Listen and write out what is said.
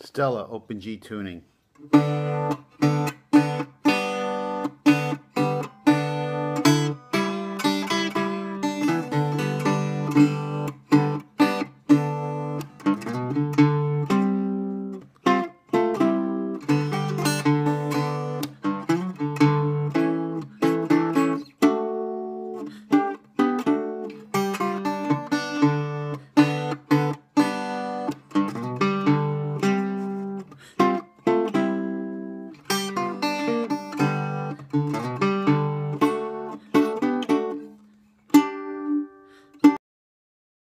Stella Open G Tuning.